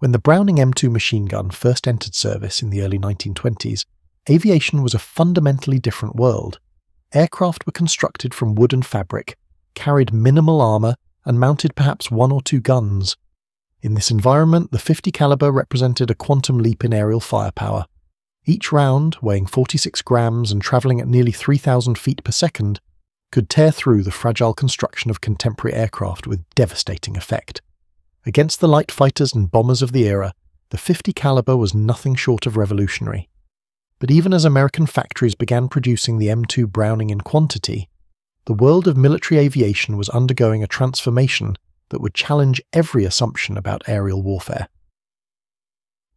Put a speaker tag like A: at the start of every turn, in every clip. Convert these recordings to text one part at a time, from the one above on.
A: When the Browning M2 machine gun first entered service in the early 1920s, aviation was a fundamentally different world. Aircraft were constructed from wood and fabric, carried minimal armour, and mounted perhaps one or two guns. In this environment, the 50 caliber represented a quantum leap in aerial firepower. Each round, weighing 46 grams and travelling at nearly 3,000 feet per second, could tear through the fragile construction of contemporary aircraft with devastating effect. Against the light fighters and bombers of the era, the 50 caliber was nothing short of revolutionary. But even as American factories began producing the M2 Browning in quantity, the world of military aviation was undergoing a transformation that would challenge every assumption about aerial warfare.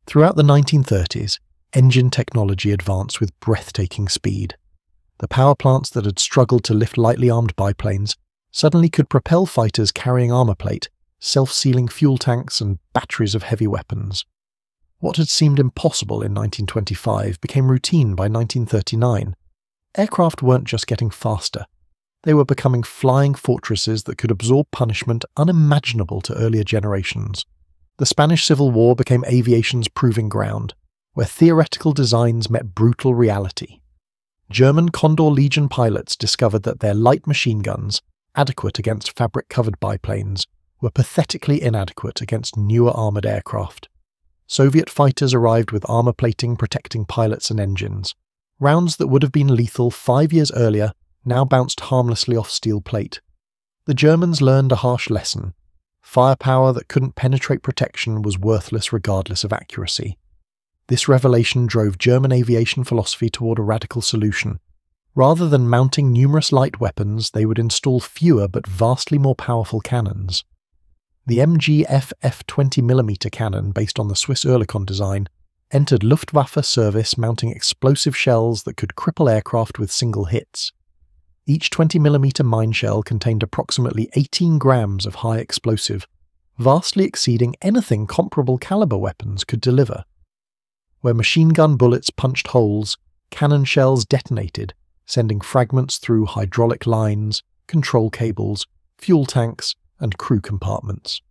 A: Throughout the 1930s, engine technology advanced with breathtaking speed. The power plants that had struggled to lift lightly armed biplanes suddenly could propel fighters carrying armor plate, self sealing fuel tanks, and batteries of heavy weapons. What had seemed impossible in 1925 became routine by 1939. Aircraft weren't just getting faster, they were becoming flying fortresses that could absorb punishment unimaginable to earlier generations. The Spanish Civil War became aviation's proving ground, where theoretical designs met brutal reality. German Condor Legion pilots discovered that their light machine guns, adequate against fabric covered biplanes, were pathetically inadequate against newer armoured aircraft. Soviet fighters arrived with armour plating protecting pilots and engines. Rounds that would have been lethal five years earlier now bounced harmlessly off steel plate. The Germans learned a harsh lesson. Firepower that couldn't penetrate protection was worthless regardless of accuracy. This revelation drove German aviation philosophy toward a radical solution. Rather than mounting numerous light weapons, they would install fewer but vastly more powerful cannons. The MGF F20mm cannon, based on the Swiss Oerlikon design, entered Luftwaffe service mounting explosive shells that could cripple aircraft with single hits. Each 20mm mine shell contained approximately 18 grams of high explosive, vastly exceeding anything comparable caliber weapons could deliver. Where machine gun bullets punched holes, cannon shells detonated, sending fragments through hydraulic lines, control cables, fuel tanks, and crew compartments.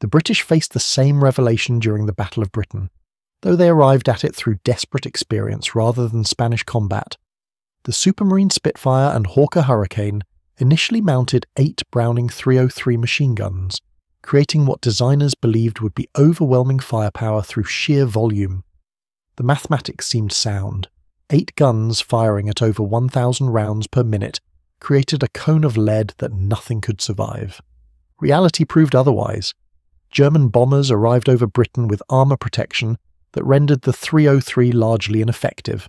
A: The British faced the same revelation during the Battle of Britain, though they arrived at it through desperate experience rather than Spanish combat the Supermarine Spitfire and Hawker Hurricane initially mounted eight Browning 303 machine guns, creating what designers believed would be overwhelming firepower through sheer volume. The mathematics seemed sound. Eight guns firing at over 1,000 rounds per minute created a cone of lead that nothing could survive. Reality proved otherwise. German bombers arrived over Britain with armour protection that rendered the 303 largely ineffective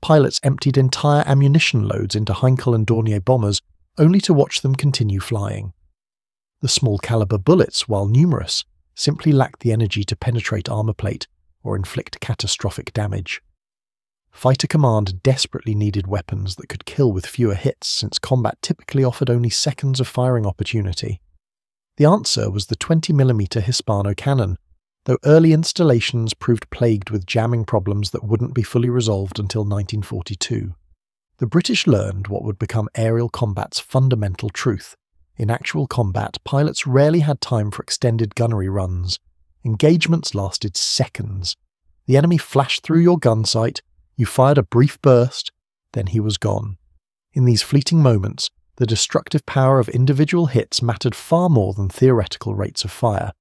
A: pilots emptied entire ammunition loads into Heinkel and Dornier bombers only to watch them continue flying. The small caliber bullets, while numerous, simply lacked the energy to penetrate armor plate or inflict catastrophic damage. Fighter Command desperately needed weapons that could kill with fewer hits since combat typically offered only seconds of firing opportunity. The answer was the 20mm Hispano cannon, though early installations proved plagued with jamming problems that wouldn't be fully resolved until 1942. The British learned what would become aerial combat's fundamental truth. In actual combat, pilots rarely had time for extended gunnery runs. Engagements lasted seconds. The enemy flashed through your gun sight, you fired a brief burst, then he was gone. In these fleeting moments, the destructive power of individual hits mattered far more than theoretical rates of fire.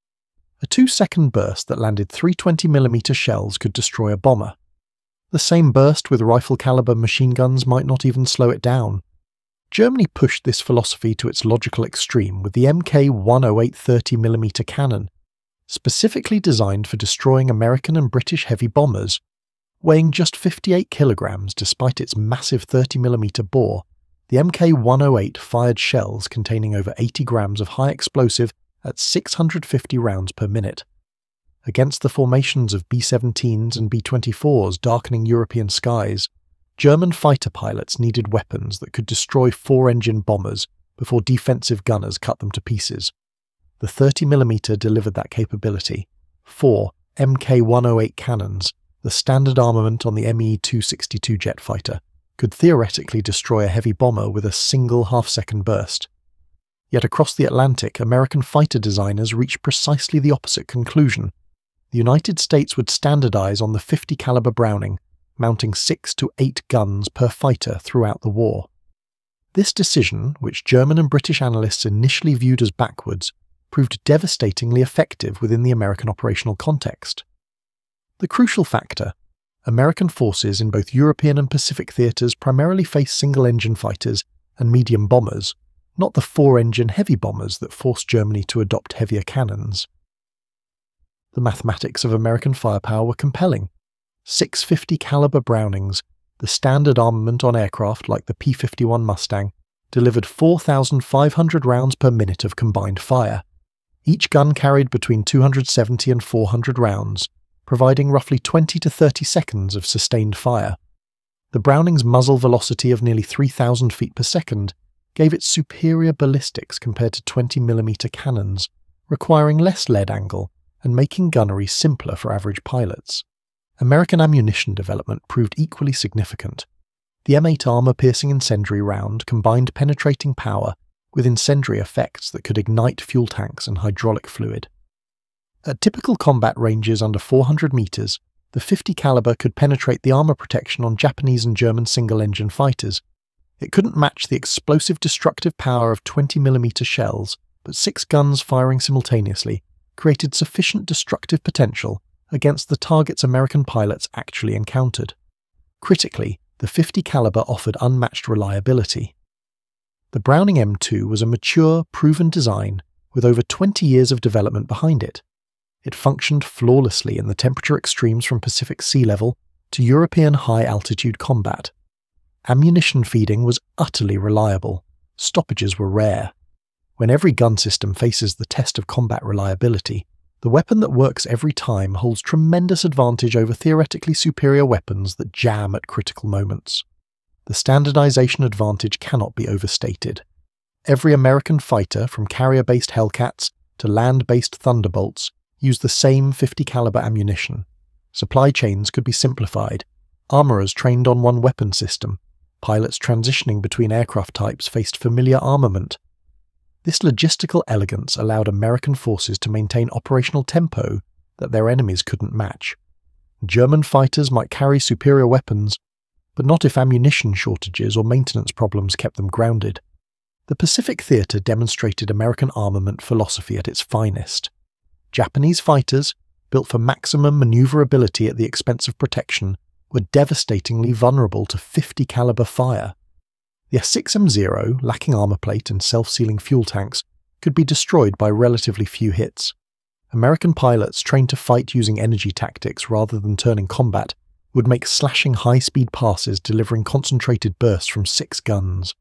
A: A two second burst that landed three 20mm shells could destroy a bomber. The same burst with rifle caliber machine guns might not even slow it down. Germany pushed this philosophy to its logical extreme with the Mk 108 30mm cannon, specifically designed for destroying American and British heavy bombers. Weighing just 58 kilograms despite its massive 30mm bore, the Mk 108 fired shells containing over 80 grams of high explosive at 650 rounds per minute. Against the formations of B 17s and B 24s darkening European skies, German fighter pilots needed weapons that could destroy four engine bombers before defensive gunners cut them to pieces. The 30mm delivered that capability. Four Mk 108 cannons, the standard armament on the Me 262 jet fighter, could theoretically destroy a heavy bomber with a single half second burst. Yet across the Atlantic, American fighter designers reached precisely the opposite conclusion. the United States would standardize on the 50 caliber Browning, mounting 6 to 8 guns per fighter throughout the war. This decision, which German and British analysts initially viewed as backwards, proved devastatingly effective within the American operational context. The crucial factor American forces in both European and Pacific theatres primarily faced single engine fighters and medium bombers, not the four engine heavy bombers that forced Germany to adopt heavier cannons. The mathematics of American firepower were compelling. 650 caliber Brownings, the standard armament on aircraft like the P 51 Mustang, delivered 4,500 rounds per minute of combined fire. Each gun carried between 270 and 400 rounds, providing roughly 20 to 30 seconds of sustained fire. The Browning's muzzle velocity of nearly 3,000 feet per second gave it superior ballistics compared to 20mm cannons, requiring less lead angle and making gunnery simpler for average pilots. American ammunition development proved equally significant. The M8 armor piercing incendiary round combined penetrating power with incendiary effects that could ignite fuel tanks and hydraulic fluid. At typical combat ranges under 400 meters, the 50 caliber could penetrate the armor protection on Japanese and German single-engine fighters. It couldn't match the explosive destructive power of 20mm shells, but six guns firing simultaneously created sufficient destructive potential against the targets American pilots actually encountered. Critically, the 50 caliber offered unmatched reliability. The Browning M2 was a mature, proven design with over 20 years of development behind it. It functioned flawlessly in the temperature extremes from Pacific sea level to European high altitude combat. Ammunition feeding was utterly reliable. Stoppages were rare. When every gun system faces the test of combat reliability, the weapon that works every time holds tremendous advantage over theoretically superior weapons that jam at critical moments. The standardization advantage cannot be overstated. Every American fighter, from carrier based Hellcats to land based Thunderbolts, used the same 50 caliber ammunition. Supply chains could be simplified. Armorers trained on one weapon system. Pilots transitioning between aircraft types faced familiar armament. This logistical elegance allowed American forces to maintain operational tempo that their enemies couldn't match. German fighters might carry superior weapons, but not if ammunition shortages or maintenance problems kept them grounded. The Pacific Theater demonstrated American armament philosophy at its finest. Japanese fighters, built for maximum maneuverability at the expense of protection, were devastatingly vulnerable to 50 caliber fire. The S6M0, lacking armor plate and self-sealing fuel tanks, could be destroyed by relatively few hits. American pilots trained to fight using energy tactics rather than turning combat would make slashing high-speed passes delivering concentrated bursts from six guns.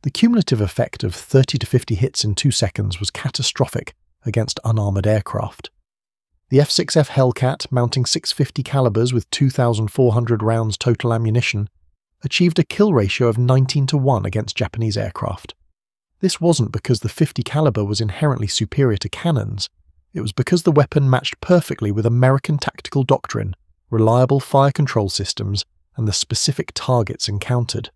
A: The cumulative effect of 30 to 50 hits in two seconds was catastrophic against unarmored aircraft. The F6F Hellcat, mounting 650 calibers with 2,400 rounds total ammunition, achieved a kill ratio of 19 to 1 against Japanese aircraft. This wasn't because the 50 caliber was inherently superior to cannons, it was because the weapon matched perfectly with American tactical doctrine, reliable fire control systems, and the specific targets encountered.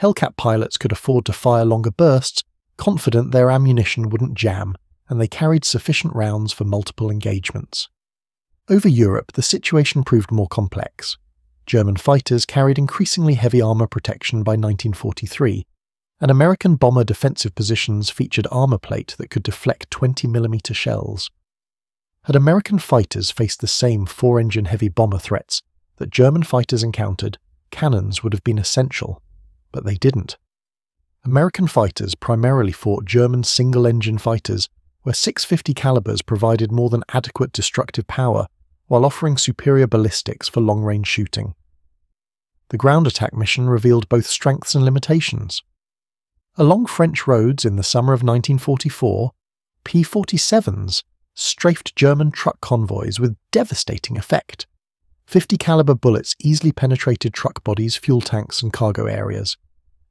A: Hellcat pilots could afford to fire longer bursts, confident their ammunition wouldn't jam and they carried sufficient rounds for multiple engagements. Over Europe, the situation proved more complex. German fighters carried increasingly heavy armour protection by 1943, and American bomber defensive positions featured armour plate that could deflect 20mm shells. Had American fighters faced the same four engine heavy bomber threats that German fighters encountered, cannons would have been essential, but they didn't. American fighters primarily fought German single engine fighters where 650 calibers provided more than adequate destructive power while offering superior ballistics for long-range shooting. The ground attack mission revealed both strengths and limitations. Along French roads in the summer of 1944, P-47s strafed German truck convoys with devastating effect. 50 caliber bullets easily penetrated truck bodies, fuel tanks, and cargo areas.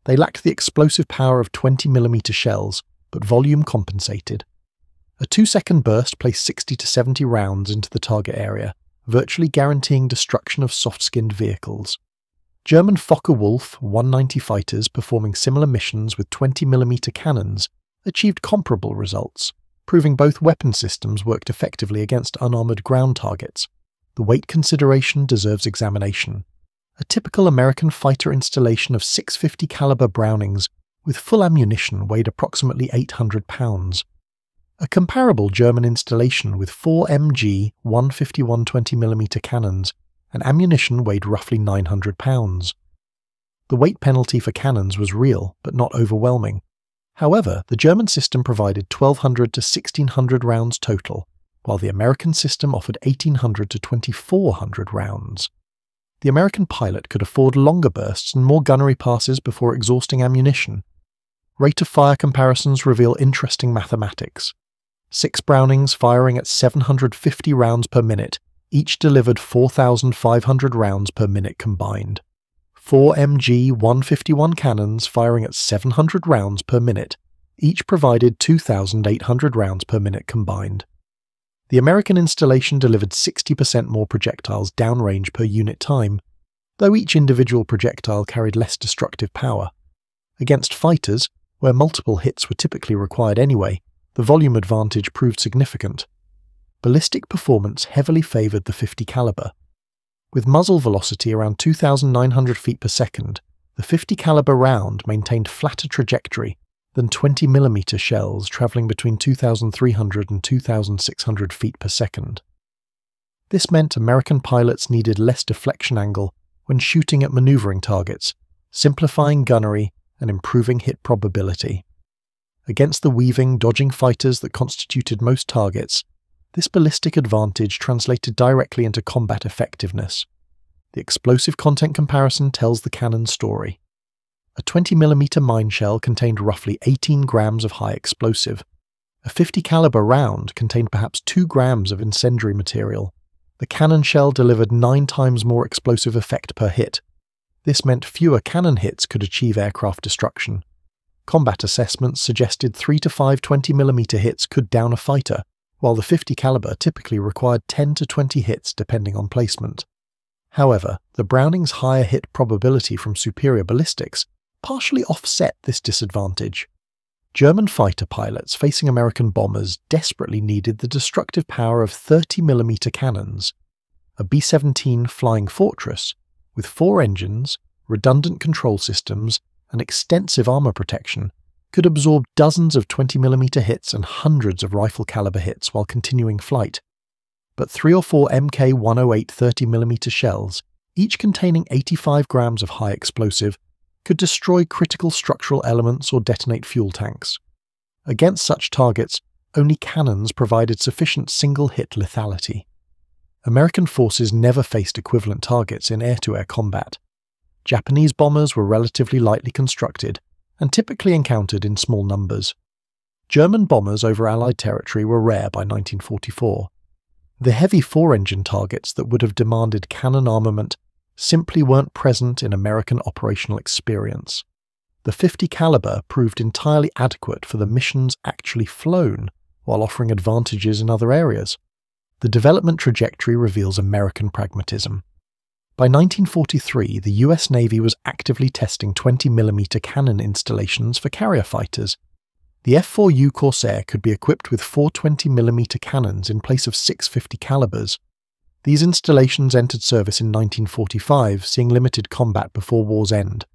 A: They lacked the explosive power of 20mm shells, but volume compensated. A two second burst placed 60 to 70 rounds into the target area, virtually guaranteeing destruction of soft skinned vehicles. German Focke-Wulf 190 fighters performing similar missions with 20mm cannons achieved comparable results, proving both weapon systems worked effectively against unarmored ground targets. The weight consideration deserves examination. A typical American fighter installation of 650 caliber Brownings with full ammunition weighed approximately 800 pounds. A comparable German installation with four MG 151 20mm cannons and ammunition weighed roughly 900 pounds. The weight penalty for cannons was real, but not overwhelming. However, the German system provided 1200 to 1600 rounds total, while the American system offered 1800 to 2400 rounds. The American pilot could afford longer bursts and more gunnery passes before exhausting ammunition. Rate of fire comparisons reveal interesting mathematics. Six Brownings firing at 750 rounds per minute each delivered 4,500 rounds per minute combined. Four MG 151 cannons firing at 700 rounds per minute each provided 2,800 rounds per minute combined. The American installation delivered 60% more projectiles downrange per unit time, though each individual projectile carried less destructive power. Against fighters, where multiple hits were typically required anyway, the volume advantage proved significant. Ballistic performance heavily favored the 50 caliber. With muzzle velocity around 2,900 feet per second, the 50 caliber round maintained flatter trajectory than 20 mm shells traveling between 2,300 and 2,600 feet per second. This meant American pilots needed less deflection angle when shooting at maneuvering targets, simplifying gunnery and improving hit probability. Against the weaving, dodging fighters that constituted most targets, this ballistic advantage translated directly into combat effectiveness. The explosive content comparison tells the cannon's story. A 20mm mine shell contained roughly 18 grams of high explosive. A 50 caliber round contained perhaps 2 grams of incendiary material. The cannon shell delivered 9 times more explosive effect per hit. This meant fewer cannon hits could achieve aircraft destruction. Combat assessments suggested 3 to 5 20mm hits could down a fighter, while the 50 caliber typically required 10 to 20 hits depending on placement. However, the Browning's higher hit probability from superior ballistics partially offset this disadvantage. German fighter pilots facing American bombers desperately needed the destructive power of 30mm cannons. A B 17 Flying Fortress, with four engines, redundant control systems, and extensive armor protection, could absorb dozens of 20mm hits and hundreds of rifle caliber hits while continuing flight. But three or four MK 108 30mm shells, each containing 85 grams of high explosive, could destroy critical structural elements or detonate fuel tanks. Against such targets, only cannons provided sufficient single hit lethality. American forces never faced equivalent targets in air to air combat, Japanese bombers were relatively lightly constructed and typically encountered in small numbers. German bombers over Allied territory were rare by 1944. The heavy four engine targets that would have demanded cannon armament simply weren't present in American operational experience. The 50 caliber proved entirely adequate for the missions actually flown, while offering advantages in other areas. The development trajectory reveals American pragmatism. By 1943, the US Navy was actively testing 20mm cannon installations for carrier fighters. The F-4U Corsair could be equipped with four 20mm cannons in place of six 50 calibers. These installations entered service in 1945, seeing limited combat before war's end.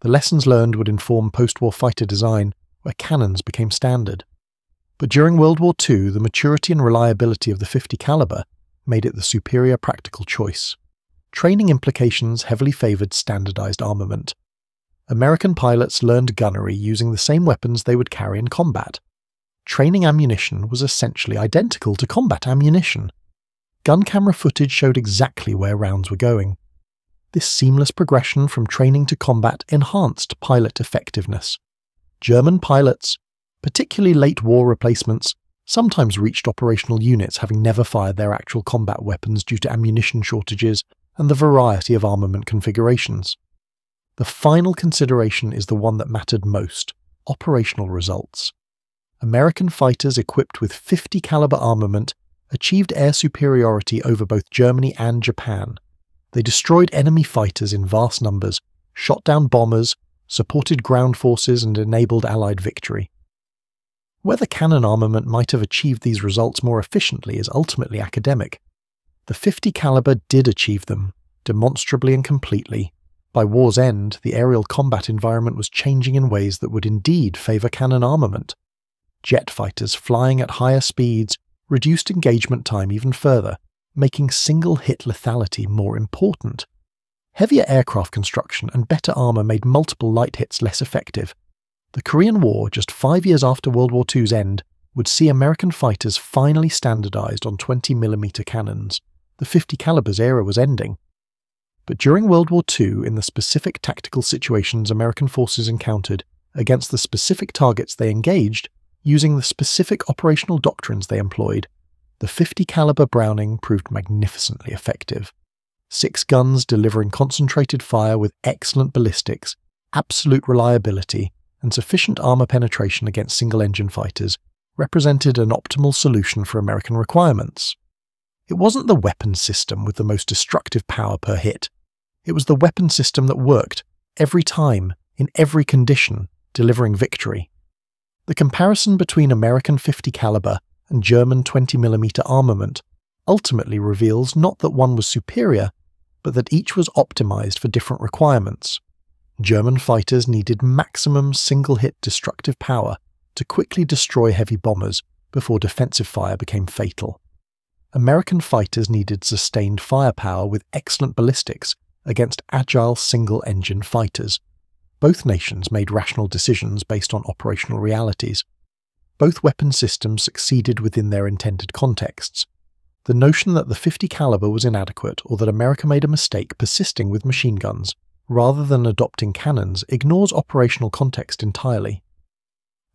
A: The lessons learned would inform post-war fighter design, where cannons became standard. But during World War II, the maturity and reliability of the 50 caliber made it the superior practical choice training implications heavily favored standardized armament. American pilots learned gunnery using the same weapons they would carry in combat. Training ammunition was essentially identical to combat ammunition. Gun camera footage showed exactly where rounds were going. This seamless progression from training to combat enhanced pilot effectiveness. German pilots, particularly late war replacements, sometimes reached operational units having never fired their actual combat weapons due to ammunition shortages and the variety of armament configurations. The final consideration is the one that mattered most operational results. American fighters equipped with 50 caliber armament achieved air superiority over both Germany and Japan. They destroyed enemy fighters in vast numbers, shot down bombers, supported ground forces, and enabled Allied victory. Whether cannon armament might have achieved these results more efficiently is ultimately academic. The 50 caliber did achieve them, demonstrably and completely. By war's end, the aerial combat environment was changing in ways that would indeed favour cannon armament. Jet fighters flying at higher speeds reduced engagement time even further, making single hit lethality more important. Heavier aircraft construction and better armour made multiple light hits less effective, the Korean War, just five years after World War II's end, would see American fighters finally standardized on 20mm cannons. The 50 calibers era was ending. But during World War II, in the specific tactical situations American forces encountered, against the specific targets they engaged, using the specific operational doctrines they employed, the 50 caliber Browning proved magnificently effective. Six guns delivering concentrated fire with excellent ballistics, absolute reliability, and sufficient armour penetration against single engine fighters represented an optimal solution for American requirements. It wasn't the weapon system with the most destructive power per hit. It was the weapon system that worked every time, in every condition, delivering victory. The comparison between American 50 caliber and German 20mm armament ultimately reveals not that one was superior, but that each was optimized for different requirements. German fighters needed maximum single hit destructive power to quickly destroy heavy bombers before defensive fire became fatal. American fighters needed sustained firepower with excellent ballistics against agile single engine fighters. Both nations made rational decisions based on operational realities. Both weapon systems succeeded within their intended contexts. The notion that the 50 caliber was inadequate or that America made a mistake persisting with machine guns rather than adopting cannons, ignores operational context entirely.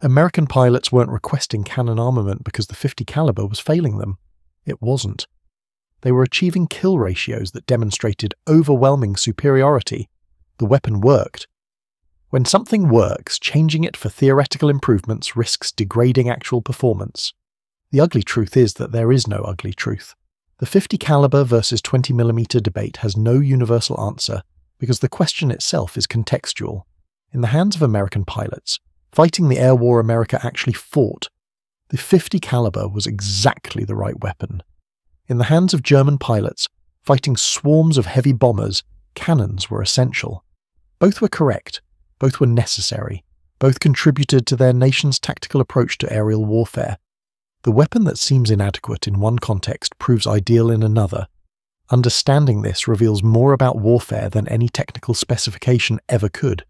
A: American pilots weren't requesting cannon armament because the 50 caliber was failing them. It wasn't. They were achieving kill ratios that demonstrated overwhelming superiority. The weapon worked. When something works, changing it for theoretical improvements risks degrading actual performance. The ugly truth is that there is no ugly truth. The 50 caliber versus 20 mm debate has no universal answer because the question itself is contextual. In the hands of American pilots, fighting the air war America actually fought, the 50 caliber was exactly the right weapon. In the hands of German pilots, fighting swarms of heavy bombers, cannons were essential. Both were correct, both were necessary, both contributed to their nation's tactical approach to aerial warfare. The weapon that seems inadequate in one context proves ideal in another, Understanding this reveals more about warfare than any technical specification ever could.